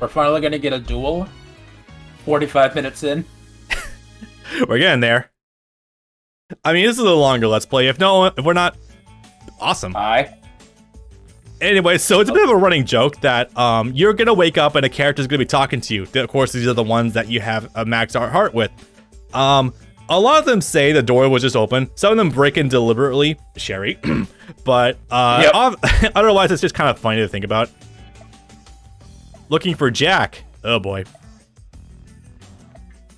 We're finally gonna get a duel. 45 minutes in. We're getting there. I mean, this is a longer let's play. If no, if we're not, awesome. Hi. Anyway, so it's a bit of a running joke that um, you're gonna wake up and a character's gonna be talking to you. Of course, these are the ones that you have a max art heart with. Um, a lot of them say the door was just open. Some of them break in deliberately, Sherry. but uh, Yep. otherwise, it's just kind of funny to think about. Looking for Jack. Oh boy.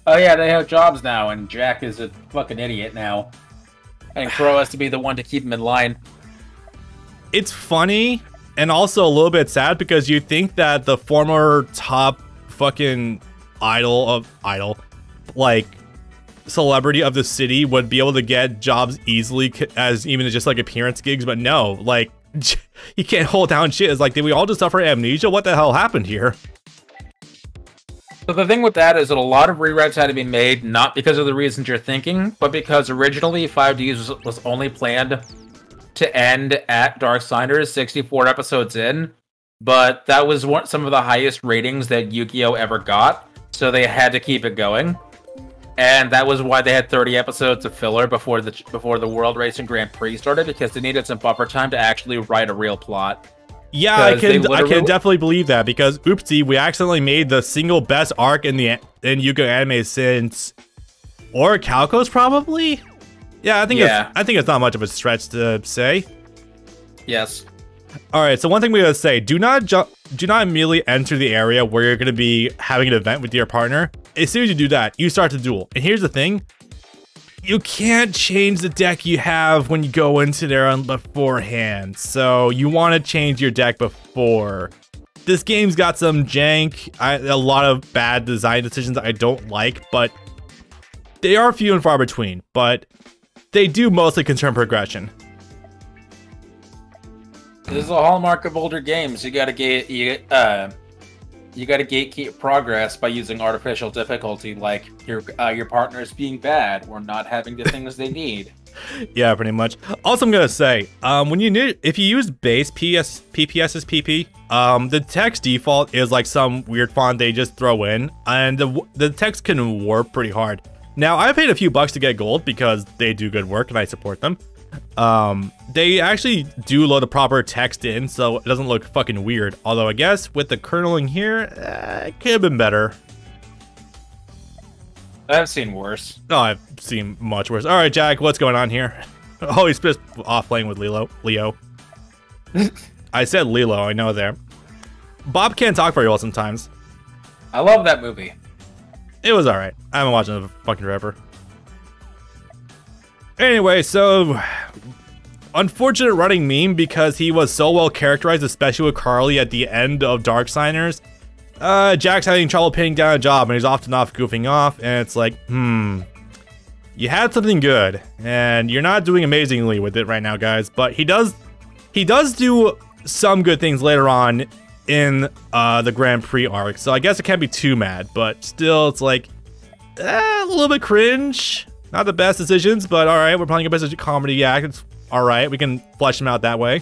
Oh yeah, they have jobs now, and Jack is a fucking idiot now. And Crow has to be the one to keep him in line. it's funny and also a little bit sad because you think that the former top fucking idol of idol like celebrity of the city would be able to get jobs easily as even just like appearance gigs but no like he can't hold down shit. It's like did we all just suffer amnesia? What the hell happened here? So the thing with that is that a lot of rewrites had to be made not because of the reasons you're thinking, but because originally 5Ds was, was only planned to end at Dark Signers 64 episodes in, but that was one, some of the highest ratings that Yu-Gi-Oh! ever got, so they had to keep it going. And that was why they had 30 episodes of filler before the before the World Racing Grand Prix started because they needed some buffer time to actually write a real plot. yeah i can i can definitely believe that because oopsie we accidentally made the single best arc in the in Yu-Gi-Oh anime since Orichalcos probably yeah i think Yeah. it's i think it's not much of a stretch to say Yes. All right, so one thing we gotta say: do not do not immediately enter the area where you're gonna be having an event with your partner. As soon as you do that, you start the duel. And here's the thing: you can't change the deck you have when you go into there on beforehand. So you want to change your deck before. This game's got some jank, I, a lot of bad design decisions I don't like, but they are few and far between. But they do mostly concern progression. This is a hallmark of older games. You gotta get you uh you gotta gatekeep progress by using artificial difficulty, like your uh, your partners being bad or not having the things they need. Yeah, pretty much. Also, I'm gonna say, um, when you need, if you use base PS PPS as PP, um, the text default is like some weird font they just throw in, and the the text can warp pretty hard. Now, I paid a few bucks to get gold because they do good work and I support them. Um, they actually do load the proper text in, so it doesn't look fucking weird. Although I guess with the kerneling here, uh, it could have been better. I've seen worse. Oh, I've seen much worse. All right, Jack, what's going on here? Oh, he's pissed off playing with Lilo. Leo. I said Lilo. I know there. Bob can't talk very well sometimes. I love that movie. It was all right. I haven't watched it in fucking forever. Anyway, so unfortunate running meme because he was so well characterized, especially with Carly at the end of Dark Signers. Uh, Jack's having trouble pinning down a job and he's often off goofing off, and it's like, hmm, you had something good, and you're not doing amazingly with it right now, guys. But he does, he does do some good things later on in uh, the Grand Prix arc, so I guess it can't be too mad. But still, it's like eh, a little bit cringe. Not the best decisions, but all right. We're playing a best comedy act. It's all right. We can flesh him out that way.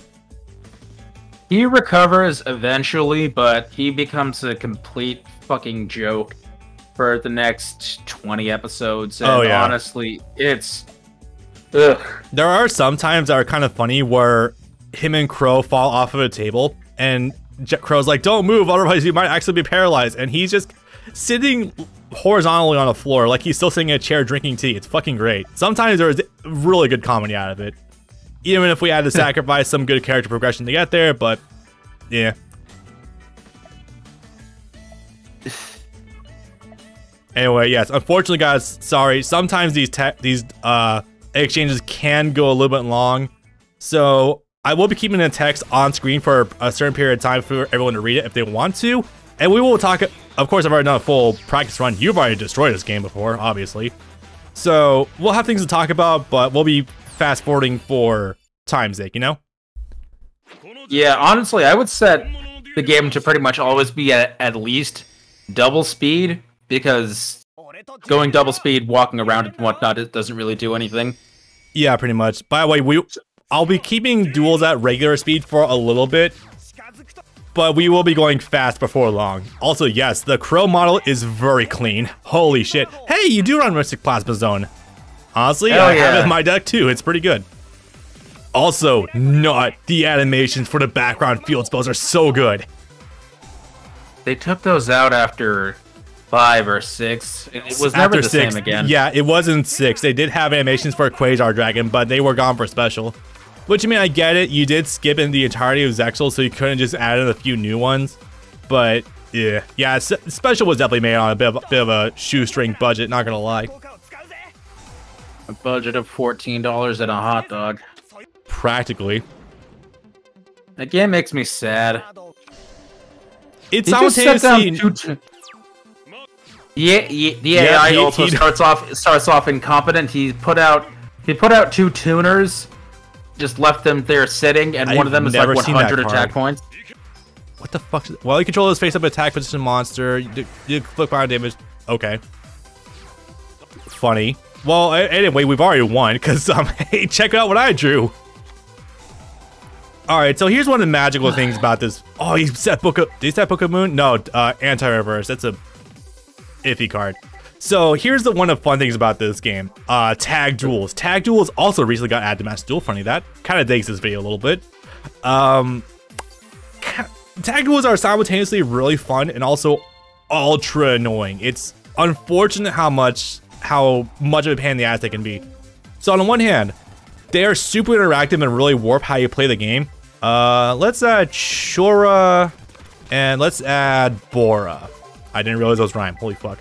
He recovers eventually, but he becomes a complete fucking joke for the next 20 episodes. Oh, and Oh, yeah. honestly, it's ugh. There are some times that are kind of funny where him and Crow fall off of a table, and J- Crow's like, "Don't move, otherwise you might actually be paralyzed." And he's just sitting horizontally on the floor, like he's still sitting in a chair drinking tea. It's fucking great. Sometimes there's really good comedy out of it, even if we had to sacrifice some good character progression to get there. But yeah. Anyway, yes. Unfortunately, guys, sorry. Sometimes these these uh exchanges can go a little bit long, so I will be keeping the text on screen for a certain period of time for everyone to read it if they want to, and we will talk. Of course, I've already done a full practice run. You've already destroyed this game before, obviously, so we'll have things to talk about, but we'll be fast forwarding for time's sake, you know. Yeah, honestly, I would set the game to pretty much always be at at least double speed because going double speed, walking around and whatnot, it doesn't really do anything. Yeah, pretty much. By the way, we I'll be keeping duels at regular speed for a little bit. But we will be going fast before long. Also, yes, the Crow model is very clean. Holy shit. Hey, you do run Mystic Plasma Zone. Honestly, Hell I have it yeah. in my deck too. It's pretty good. Also, not the animations for the background field spells are so good. They took those out after five or six. It, it was never After the six, same again. Yeah, it wasn't six. They did have animations for Quasar Dragon, but they were gone for special. Which I mean, I get it. You did skip in the entirety of Zexal, so you couldn't just add in a few new ones. But yeah, yeah, s- special was definitely made on a bit of, bit of a shoestring budget. Not gonna lie. A budget of fourteen dollars and a hot dog. Practically, That game makes me sad. it's He just set down simultaneously. yeah, yeah, the Yeah, AI he- also he- starts off starts off incompetent. He put out he put out two tuners, just left them there sitting, and one I've of them is like never seen that 100 attack points. What the fuck? Well, you control his face up attack position monster. You, do- you click fire damage. Okay. Funny. Well, anyway, we've already won because um, hey, check out what I drew. All right, so here's one of the magical things about this. Oh, he set Book of. Did he set Book of Moon? No, uh, anti-reverse. That's a iffy card. So here's the one of fun things about this game. Uh, tag duels. Tag duels also recently got added to Master Duel. Funny that. Kind of digs this video a little bit. Um, tag duels are simultaneously really fun and also ultra annoying. It's unfortunate how much how much of a pain in the ass they can be. So on the one hand, they are super interactive and really warp how you play the game. Uh, let's add Shura and let's add Bora. I didn't realize those rhyme. Holy fuck.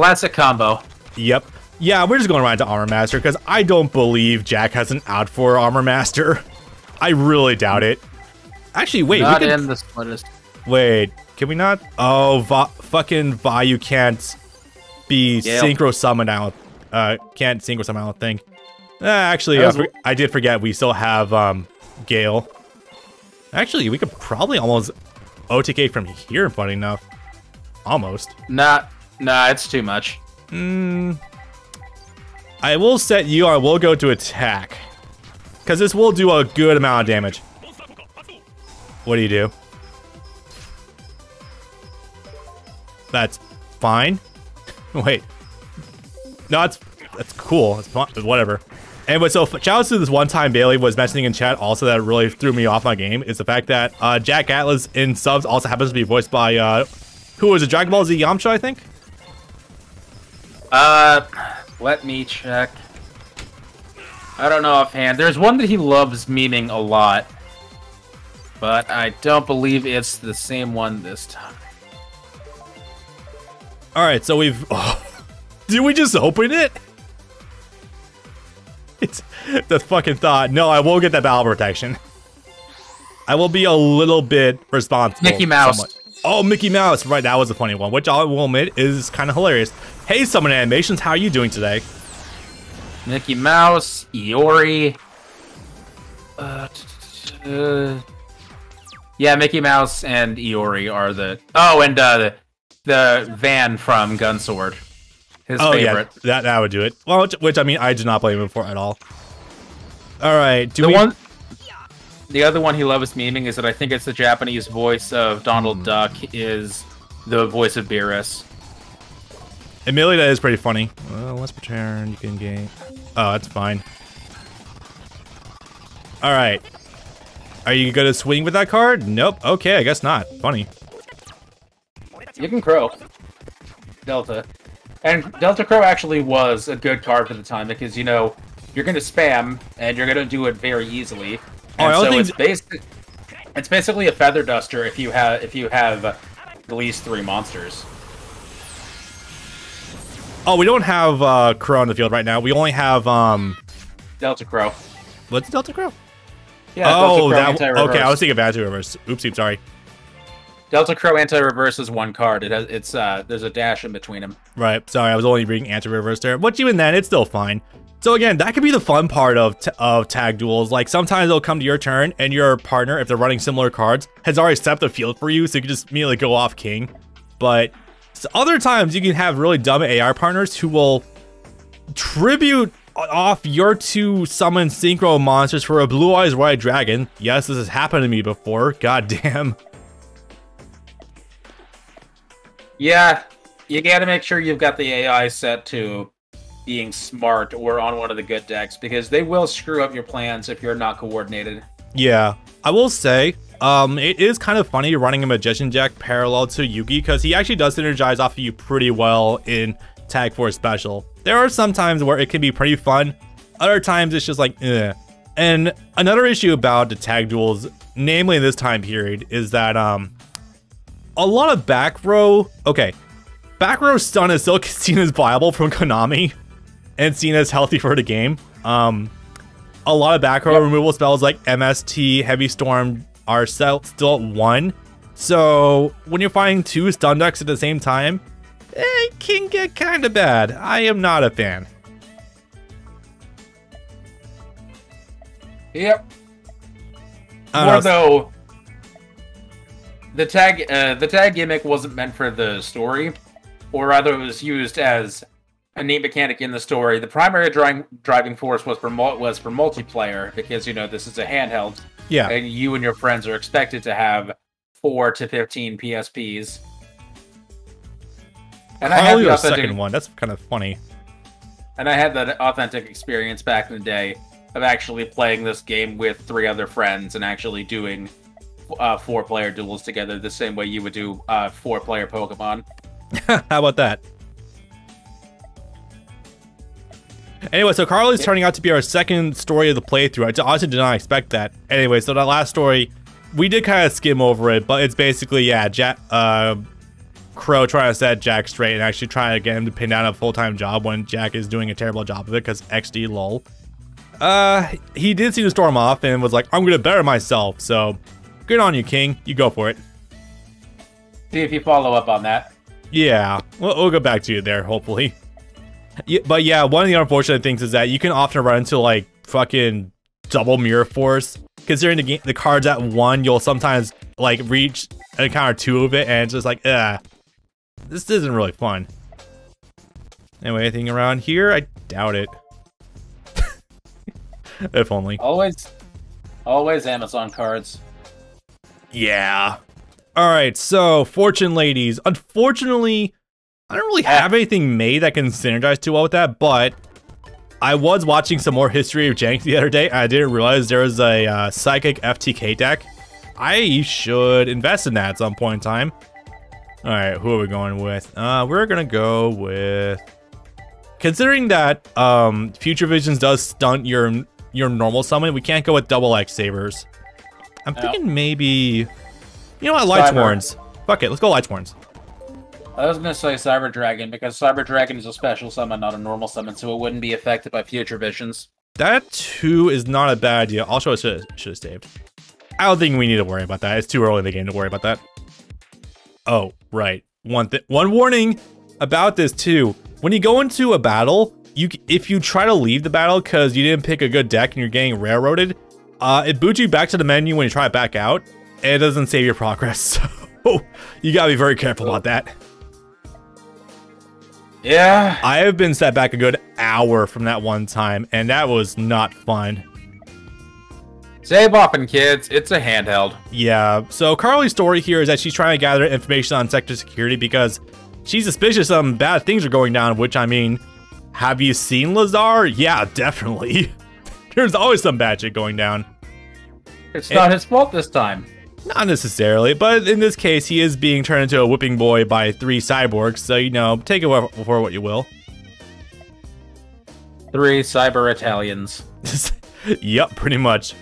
Classic combo. Yep. Yeah, we're just going right to Armor Master because I don't believe Jack has an out for Armor Master. I really doubt it. Actually, wait. Not we could, in the splittest. Wait, can we not? Oh, Va fucking Vayu can't be Gale. synchro summoned. out. Uh, can't synchro summon. out think. Uh, actually, I, was- for- I did forget we still have um Gale. Actually, we could probably almost OTK from here. Funny enough, almost. Not, nah, it's too much. Mm, I will set you. I will go to attack because this will do a good amount of damage. What do you do? That's fine. Wait. No, that's that's cool. It's fun. Whatever. Anyway, so shout out to this one time Bailey was mentioning in chat also that really threw me off my game is the fact that uh, Jack Atlas in subs also happens to be voiced by uh, who was it? Dragon Ball Z Yamcha, I think. Uh, let me check. I don't know offhand. There's one that he loves memeing a lot, but I don't believe it's the same one this time. All right, so we've. Oh, did we just open it? It's the fucking thought. No, I will get that battle protection. I will be a little bit responsible. Mickey Mouse. somewhat. Oh, Mickey Mouse. Right, that was a funny one, which I will admit is kind of hilarious. Hey, Summon Animations, how are you doing today? Mickey Mouse, Iori. Uh, uh, yeah, Mickey Mouse and Iori are the. Oh, and uh, the, the van from Gunsword. His oh favorite. yeah, that that would do it. Well, which, which I mean, I do not blame him for at all. All right, do The we? one, the other one he loves memeing is that I think it's the Japanese voice of Donald Hmm. Duck is the voice of Beerus. Admittedly, that is pretty funny. Well, let's return. You can gain. Oh, that's fine. All right. Are you gonna swing with that card? Nope. Okay, I guess not. Funny. You can crow. Delta. And Delta Crow actually was a good card for the time because you know you're gonna spam and you're gonna do it very easily. Oh, I And don't so think it's basic it's basically a feather duster if you have if you have at least three monsters. Oh, we don't have uh, Crow on the field right now. We only have um. Delta Crow. What's Delta Crow? Yeah, oh, Delta Crow that. Okay, I was thinking of anti-reverse. Oopsie, sorry. Delta Crow anti-reverse is one card. It has it's uh there's a dash in between them. Right. Sorry, I was only reading anti-reverse there. But even then, it's still fine. So again, that could be the fun part of t- of tag duels. Like sometimes it'll come to your turn, and your partner, if they're running similar cards, has already stepped the field for you, so you can just immediately go off king. But s- other times you can have really dumb AR partners who will tribute off your two summon synchro monsters for a blue eyes white dragon. Yes, this has happened to me before. God damn. Yeah, you gotta make sure you've got the AI set to being smart or on one of the good decks because they will screw up your plans if you're not coordinated. Yeah, I will say, um, it is kind of funny running a Magician Jack parallel to Yugi because he actually does synergize off of you pretty well in Tag Force Special. There are some times where it can be pretty fun, other times it's just like, eh. And another issue about the tag duels, namely in this time period, is that um, a lot of back row. Okay, back row stun is still seen as viable from Konami, and seen as healthy for the game. Um, a lot of back row yep. removal spells like MST, Heavy Storm are still still at one. So when you're fighting two stun decks at the same time, it can get kind of bad. I am not a fan. Yep. More though, the tag uh, the tag gimmick wasn't meant for the story, or rather, it was used as a neat mechanic in the story. The primary driving driving force was for was for multiplayer because you know this is a handheld. Yeah. And you and your friends are expected to have four to fifteen PSPs. And I had the authentic, second one. That's kind of funny. And I had that authentic experience back in the day of actually playing this game with three other friends and actually doing uh, four-player duels together the same way you would do uh, four-player Pokemon. How about that? Anyway, so Carl is turning out to be our second story of the playthrough. I honestly did not expect that. Anyway, so that last story, we did kind of skim over it, but it's basically, yeah, Jack, uh, Crow trying to set Jack straight and actually trying to get him to pin down a full-time job when Jack is doing a terrible job of it because XD lol. Uh, he did see the storm off and was like, I'm gonna better myself, so good on you, King. You go for it. See if you follow up on that. Yeah, we'll, we'll go back to you there, hopefully. Yeah, but yeah, one of the unfortunate things is that you can often run into like fucking double mirror force. Considering the game, the cards at one, you'll sometimes like reach and encounter two of it, and it's just like, ah, this isn't really fun. Anyway, anything around here? I doubt it. if only. Always, always Amazon cards. Yeah. All right, so Fortune Ladies. Unfortunately, I don't really have anything made that can synergize too well with that, but I was watching some more History of Jank the other day, and I didn't realize there was a uh, Psychic FTK deck. I should invest in that at some point in time. All right, who are we going with? Uh, we're gonna go with... Considering that um, Future Visions does stunt your your normal summon, we can't go with double X Sabers. I'm thinking maybe... You know what, Light Sworns. Fuck it, let's go Light Sworns. I was gonna say Cyber Dragon because Cyber Dragon is a special summon, not a normal summon, so it wouldn't be affected by future visions. That too is not a bad idea. Also, I should have saved. I don't think we need to worry about that. It's too early in the game to worry about that. Oh, right. One th one warning about this too. When you go into a battle, you if you try to leave the battle because you didn't pick a good deck and you're getting railroaded, uh, it boots you back to the menu when you try it back out, and it doesn't save your progress. So you gotta be very careful about that. Yeah. I have been set back a good hour from that one time, and that was not fun. Save often, kids. It's a handheld. Yeah. So Carly's story here is that she's trying to gather information on sector security because she's suspicious some bad things are going down, which, I mean, have you seen Lazar? Yeah, definitely. There's always some bad shit going down. It's not his fault this time. Not necessarily, but in this case, he is being turned into a whipping boy by three cyborgs, so, you know, take it for what you will. Three cyber Italians. yep, pretty much.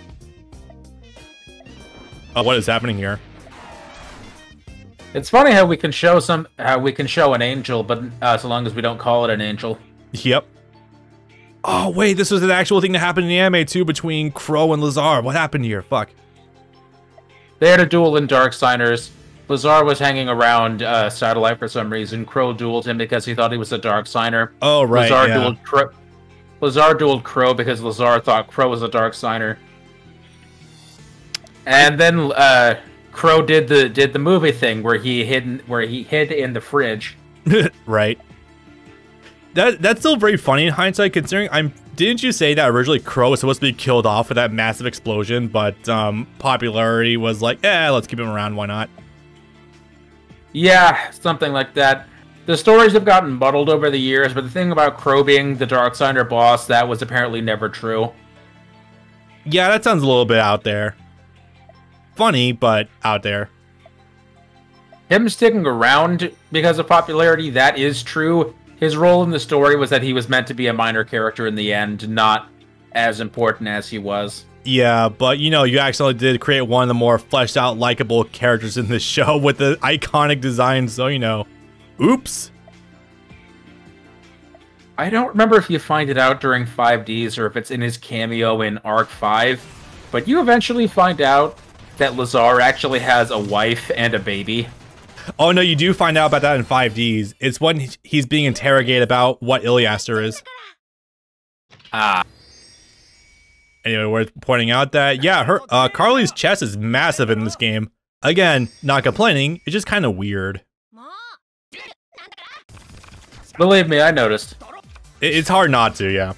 Oh, what is happening here? It's funny how we can show some, how we can show an angel, but uh, so long as we don't call it an angel. Yep. Oh, wait, this was an actual thing that happened in the anime, too, between Crow and Lazar. What happened here? Fuck. They had a duel in Dark Signers. Lazar was hanging around uh, Satellite for some reason. Crow dueled him because he thought he was a Dark Signer. Oh, right, Lazar yeah. dueled Crow. Lazar dueled Crow because Lazar thought Crow was a Dark Signer. And then uh, Crow did the did the movie thing where he hid where he hid in the fridge. right. That that's still very funny in hindsight, considering I'm Didn't you say that originally Crow was supposed to be killed off with that massive explosion, but um, popularity was like, eh, let's keep him around, why not? Yeah, something like that. The stories have gotten muddled over the years, but the thing about Crow being the Dark Signer boss, that was apparently never true. Yeah, that sounds a little bit out there. Funny, but out there. Him sticking around because of popularity, that is true. His role in the story was that he was meant to be a minor character in the end, not as important as he was. Yeah, but you know, you actually did create one of the more fleshed out, likable characters in the show with the iconic design, so you know. Oops. I don't remember if you find it out during 5Ds or if it's in his cameo in Arc 5, but you eventually find out that Lazar actually has a wife and a baby. Oh no, you do find out about that in 5Ds. It's when he's being interrogated about what Iliaster is. Ah. Anyway, worth pointing out that, yeah, her uh, Carly's chest is massive in this game. Again, not complaining, it's just kind of weird. Believe me, I noticed. It, it's hard not to, yeah.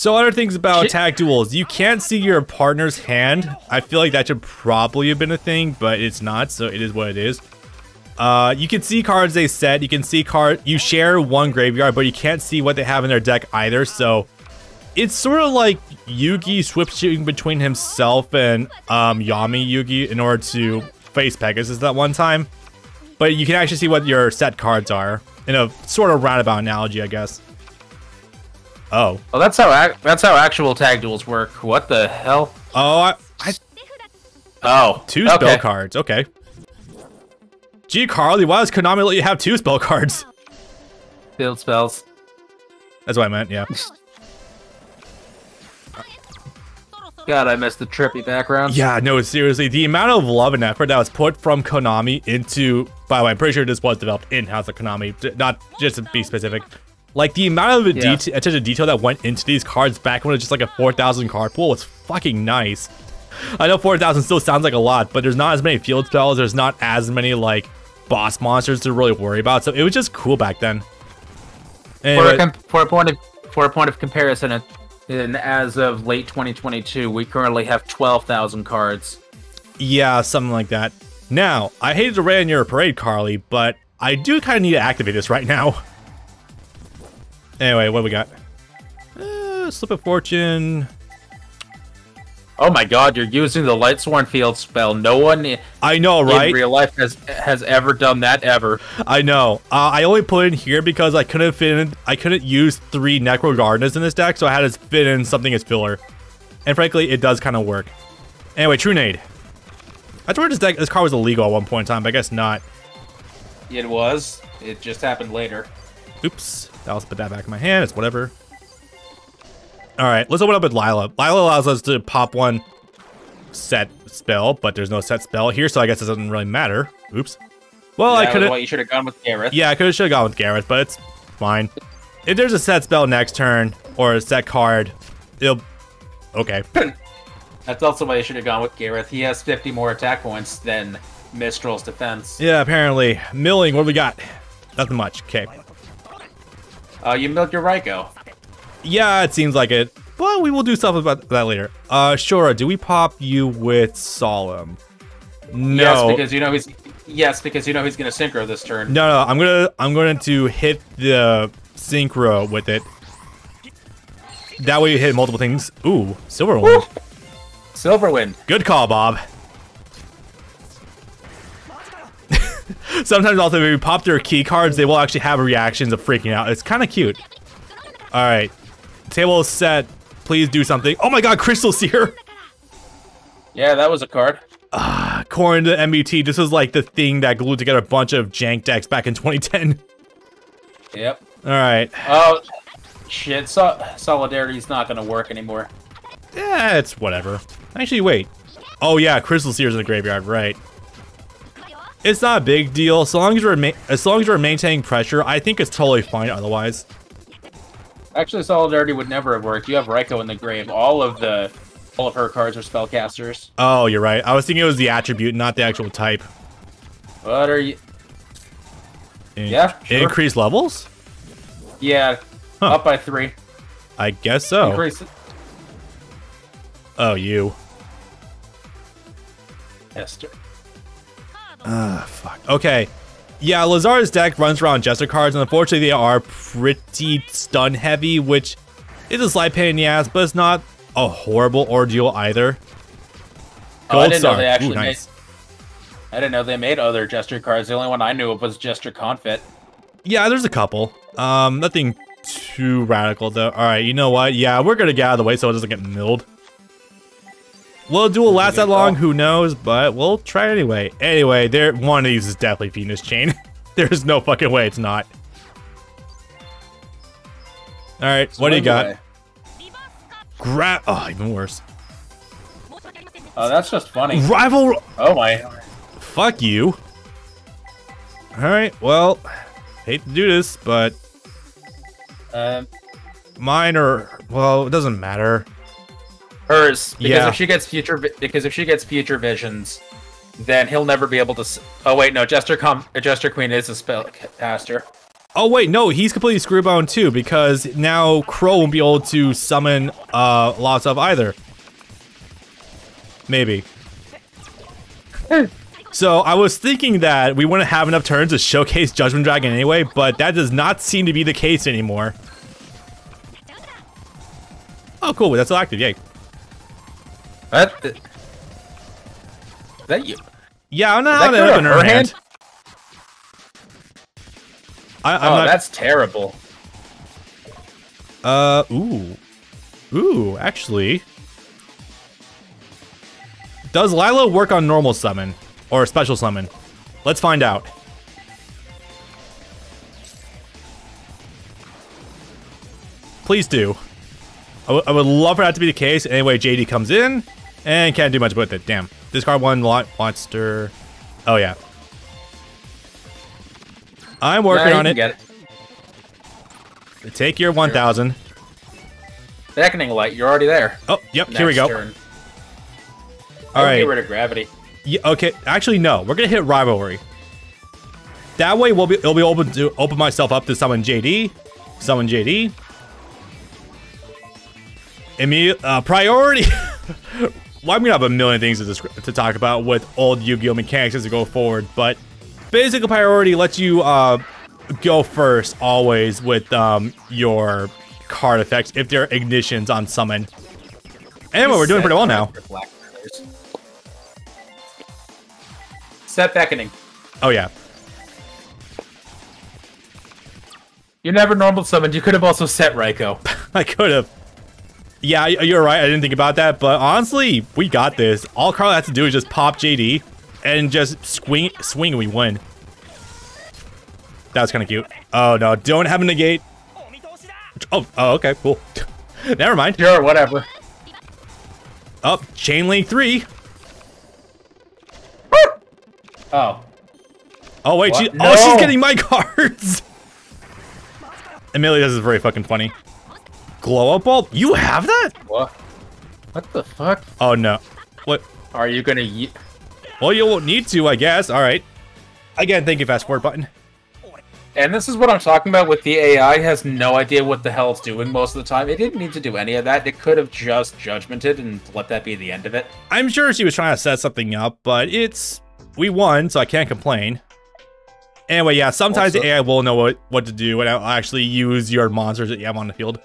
So other things about Shit. tag duels, you can't see your partner's hand. I feel like that should probably have been a thing, but it's not, so it is what it is. Uh, you can see cards they set, you can see card, you share one graveyard, but you can't see what they have in their deck either, so it's sort of like Yugi switching between himself and um, Yami Yugi in order to face Pegasus that one time. But you can actually see what your set cards are in a sort of roundabout analogy, I guess. Oh. Oh, that's how ac- that's how actual tag duels work. What the hell? Oh, I, I Oh, two okay. spell cards. Okay. Gee, Carly, why does Konami let you have two spell cards? Field spells. That's what I meant, yeah. God, I missed the trippy background. Yeah, no, seriously, the amount of love and effort that was put from Konami into, by the way, I'm pretty sure this was developed in-house at Konami, not just to be specific. Like, the amount of Yeah. deta- attention to detail that went into these cards back when it was just like a 4,000 card pool was fucking nice. I know 4,000 still sounds like a lot, but there's not as many field spells, there's not as many, like, boss monsters to really worry about, so it was just cool back then. For, a for a point of for a point of comparison, in, as of late 2022, we currently have 12,000 cards. Yeah, something like that. Now, I hated to rain on your parade, Carly, but I do kind of need to activate this right now. Anyway, what do we got? Uh, Slip of Fortune. Oh my God, you're using the Light Sworn Field spell. No one i- I know, in right? real life has has ever done that ever. I know. Uh, I only put it in here because I couldn't fit in. I couldn't use three Necro Gardnas in this deck, so I had to fit in something as filler. And frankly, it does kind of work. Anyway, Trunade. I thought this deck, this card was illegal at one point in time, but I guess not. It was. It just happened later. Oops. I'll put that back in my hand. It's whatever. All right, let's open up with Lyla. Lyla allows us to pop one set spell, but there's no set spell here, so I guess it doesn't really matter. Oops. Well, I that could have. you should have gone with Garoth. Yeah, I could have should have gone with Garoth, but it's fine. If there's a set spell next turn or a set card, it'll. Okay. That's also why you should have gone with Garoth. He has 50 more attack points than Mistral's defense. Yeah, apparently. Milling, what do we got? Nothing much. Okay. Uh, you milked your Ryko. Yeah, it seems like it. But we will do stuff about that later. Uh, Shura, do we pop you with Solemn? No. Yes, because you know he's. Yes, because you know he's gonna synchro this turn. No, no, I'm gonna I'm going to hit the synchro with it. That way you hit multiple things. Ooh, Silverwind. Silverwind. Good call, Bob. Sometimes also if you pop their key cards, they will actually have reactions of freaking out. It's kind of cute. All right, table is set. Please do something. Oh my God, Crystal Seer. Yeah, that was a card. Ah, according to MBT, this was like the thing that glued together a bunch of jank decks back in 2010. Yep. All right. Oh, shit. So- Solidarity's not gonna work anymore. Yeah, it's whatever. Actually, wait. Oh yeah, Crystal Seer's in the graveyard, right? It's not a big deal. So long as we're as long as we're maintaining pressure, I think it's totally fine. Otherwise, Actually, Solidarity would never have worked. You have Ryko in the grave. All of the, all of her cards are spellcasters. oh, you're right. I was thinking it was the attribute, not the actual type. What are you? In- Yeah, sure. Increased levels. Yeah, Huh. Up by three. I guess so. Increase it. Oh, you. Esther. Ah, fuck. Okay. Yeah, Lazar's deck runs around Jester cards, and unfortunately they are pretty stun heavy, which is a slight pain in the ass, but it's not a horrible ordeal either. Oh, I didn't know they actually Ooh, nice. I didn't know they made other Jester cards. The only one I knew of was Jester Confit. Yeah, there's a couple. Um, nothing too radical though. All right, you know what? Yeah, we're gonna get out of the way so it doesn't get milled. Will the duel last that long? Who knows? But we'll try anyway. Anyway, there one of these is definitely Venus Chain. There's no fucking way it's not. All right, what do you got? Grab. Oh, even worse. Oh, that's just funny. Rival. Oh my. Fuck you. All right. Well, hate to do this, but Um, mine are. Well, it doesn't matter. Hers because Yeah. if she gets future because if she gets future visions, then he'll never be able to. S- oh wait, no, Jester Com- Jester Queen is a spell caster. Oh wait, no, he's completely screwbound too because now Crow won't be able to summon uh lots of either. Maybe. so I was thinking that we wouldn't have enough turns to showcase Judgment Dragon anyway, but that does not seem to be the case anymore. Oh, cool, that's still active, yay. That. Is that you? Yeah, I don't know how to in her her hand. hand? I, I'm oh, not. that's terrible. Uh, ooh. Ooh, actually. Does Lilo work on normal summon? Or special summon? Let's find out. Please do. I, I would love for that to be the case. Anyway, JD comes in and can't do much with it. Damn. Discard one lot monster. Oh, yeah. I'm working on it. It. Take your 1000. Beckoning light, you're already there. Oh, yep, here we go. turn. All Get rid of gravity. Yeah, okay. Actually, no. We're gonna hit rivalry. That way, we'll be it'll be open to open myself up to summon JD, summon JD. Immediate uh, priority. well, I'm gonna have a million things to to talk about with old Yu-Gi-Oh mechanics as we go forward, but basic priority lets you uh go first always with um your card effects if they're ignitions on summon. Anyway, we're doing pretty well now. For black colors. Set beckoning. Oh yeah. You never normal summoned. You could have also set Ryko. I could have. Yeah, you're right. I didn't think about that, but honestly, we got this. All Carl has to do is just pop JD and just swing, swing, and we win. That was kind of cute. Oh no, don't have a negate. Oh, oh, okay, cool. Never mind. Sure, whatever. Up, chain link three. Oh, Oh wait, she, What? oh she's getting my cards. Amelia, this is very fucking funny. Glow up bulb, you have that? what? What the fuck? Oh no, what? Are you gonna? Ye- Well, you won't need to, I guess. All right. Again, thank you, fast forward button. and this is what I'm talking about. With the AI, has no idea what the hell it's doing most of the time. It didn't need to do any of that. It could have just judgmented and let that be the end of it. I'm sure she was trying to set something up, but it's we won, so I can't complain. Anyway, yeah, sometimes Also- the AI will know what, what to do, and I'll actually use your monsters that you have on the field.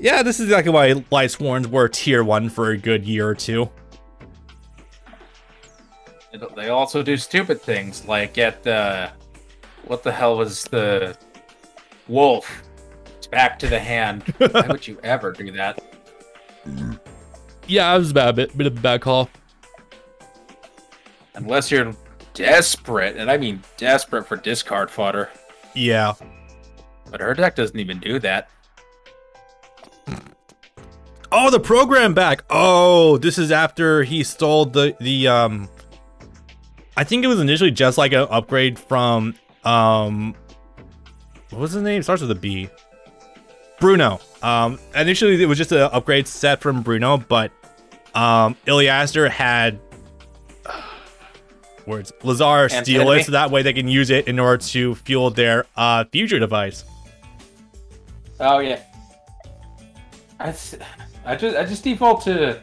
Yeah, this is exactly why Light Sworns were tier one for a good year or two. They also do stupid things like get the what the hell was the wolf back to the hand. Why would you ever do that? Yeah, it was a bad bit, bit of a bad call. Unless you're desperate, and I mean desperate for discard fodder. Yeah. But her deck doesn't even do that. Oh, the program back. Oh, this is after he stole the the um. I think it was initially just like an upgrade from um. What was his name? Starts with a B. Bruno. Um, initially it was just an upgrade set from Bruno, but um, Iliaster had words Lazar steal it, so that way they can use it in order to fuel their uh future device. Oh yeah. I, I just I just default to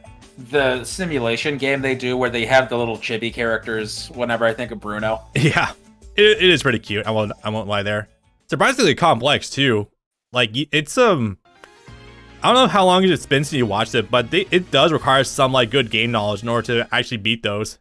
the simulation game they do where they have the little chibi characters whenever I think of Bruno. Yeah, it, it is pretty cute. I won't I won't lie there. Surprisingly complex too. Like it's um, I don't know how long it's been since you watched it, but they, it does require some like good game knowledge in order to actually beat those.